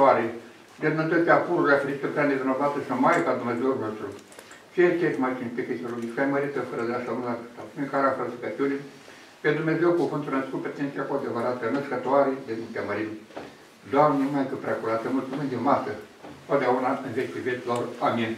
născătoare, de nătăția pururea ferită prea nevinovată și Maica Dumnezeu nostru, ceea ce mai cinstit că ești rugit, că ai mărită fără de așa una în care a fără scăpiului, pe Dumnezeu cuvântul născut pe tine cea cu adevărată născătoare de mintea mărim. Doamne, mai că prea curată, mulțumim de masă, totdeauna în veci veci. Amin.